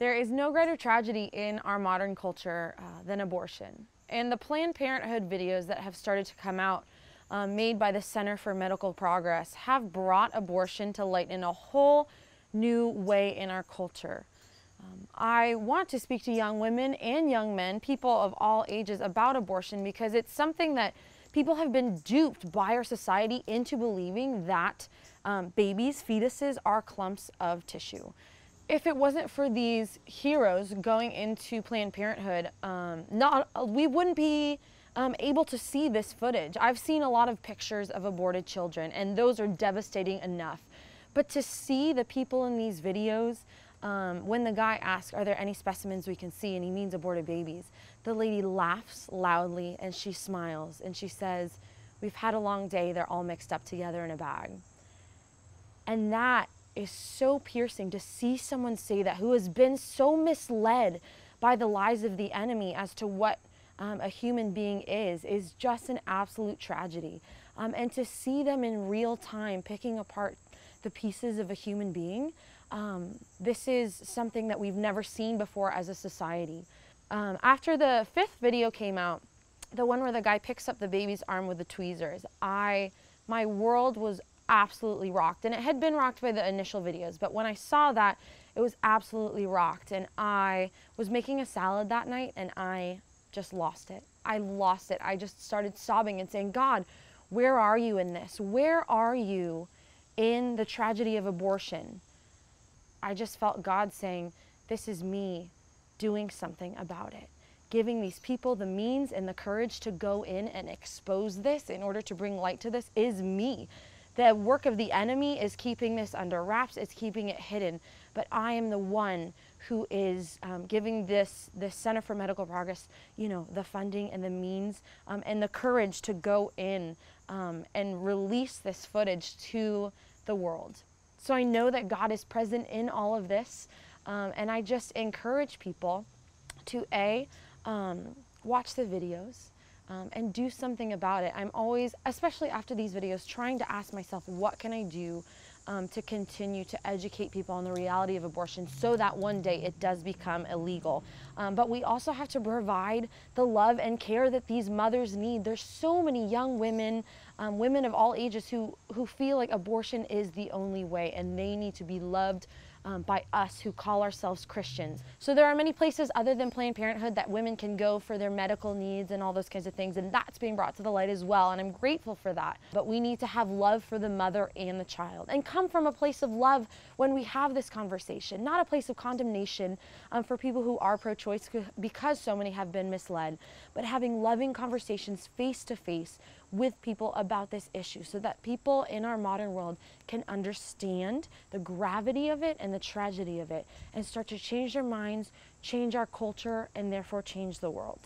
is no greater tragedy in our modern culture uh, than abortion. And the Planned Parenthood videos that have started to come out um, made by the Center for Medical Progress have brought abortion to light in a whole new way in our culture. Um, I want to speak to young women and young men, people of all ages, about abortion because it's something that people have been duped by our society into believing that um, babies, fetuses, are clumps of tissue. If it wasn't for these heroes going into Planned Parenthood, um, not we wouldn't be um, able to see this footage. I've seen a lot of pictures of aborted children, and those are devastating enough. But to see the people in these videos, um, when the guy asks, Are there any specimens we can see? and he means aborted babies, the lady laughs loudly and she smiles and she says, We've had a long day, they're all mixed up together in a bag. And that is so piercing to see someone say that who has been so misled by the lies of the enemy as to what um, a human being is, is just an absolute tragedy. Um, and to see them in real time picking apart the pieces of a human being, um, this is something that we've never seen before as a society. Um, after the fifth video came out, the one where the guy picks up the baby's arm with the tweezers, I, my world was absolutely rocked. And it had been rocked by the initial videos, but when I saw that, it was absolutely rocked. And I was making a salad that night and I just lost it. I lost it. I just started sobbing and saying, God, where are you in this? Where are you in the tragedy of abortion? I just felt God saying, This is me doing something about it. Giving these people the means and the courage to go in and expose this in order to bring light to this is me. The work of the enemy is keeping this under wraps, it's keeping it hidden. But I am the one who is um, giving this, this Center for Medical Progress, you know, the funding and the means um, and the courage to go in um, and release this footage to the world. So I know that God is present in all of this. Um, and I just encourage people to A, um, watch the videos um, and do something about it. I'm always, especially after these videos, trying to ask myself, what can I do um, to continue to educate people on the reality of abortion so that one day it does become illegal. Um, but we also have to provide the love and care that these mothers need. There's so many young women, um, women of all ages who, who feel like abortion is the only way and they need to be loved um, by us who call ourselves Christians. So there are many places other than Planned Parenthood that women can go for their medical needs and all those kinds of things, and that's being brought to the light as well, and I'm grateful for that. But we need to have love for the mother and the child and come from a place of love when we have this conversation, not a place of condemnation um, for people who are pro choice because so many have been misled, but having loving conversations face to face with people about this issue so that people in our modern world can understand the gravity of it and the tragedy of it and start to change their minds, change our culture, and therefore change the world.